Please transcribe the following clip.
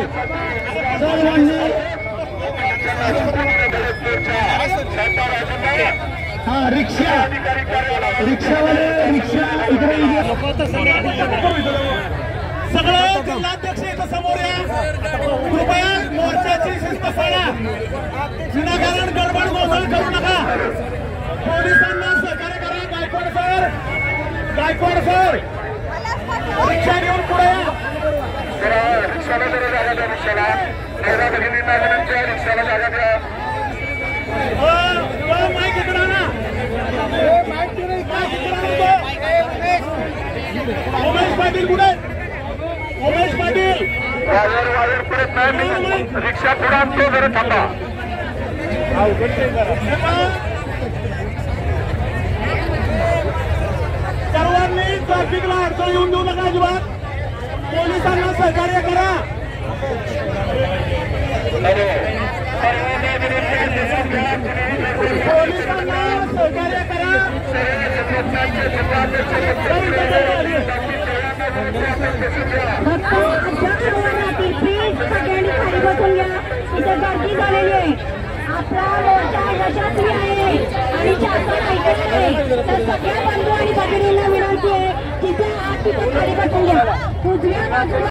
सर्वांनी हा रिक्षा. रिक्षावाले रिक्षा इकडे सगळं जिल्हाध्यक्ष इथं समोर या. कृपया मोर्चाची शिस्त पाळा विनाकारण गडबड गोंधळ करू नका. पोलिसांना सहकार्य करा Gaikwad sir. Gaikwad sir. Rickshaw घेऊन पुढे रिक्षाला जरा जागा द्या रिक्षाला महिला भगिनी विनंती रिक्षाला जागा द्या उमेश पाटील कुठे उमेश पाटील वायर वायर परत नाही मी रिक्षा पुढे आणतो जरा थांबा सर्वांनी ट्रॅफिकला अडचण येऊन देऊ नका अजिबात. पोलिसांना सहकार्य करा हॅलो सर्वांना विनंती आहे, दिसून घ्या. कुणी पोलिसांना सहकार्य करा संघटनांचे जिल्हाध्यक्ष फक्त अध्यक्ष राहतील प्लीज सगळ्यांनी खाली बसून घ्या इथे गर्दी झालेली आहे आपला मोर्चा यशस्वी आहे आणि शासन ऐकत आहे तर सगळ्या बंधू आणि भगिनींना विनंती आहे तिथे आज तिथे खाली बसून घ्या उजव्या बाजूला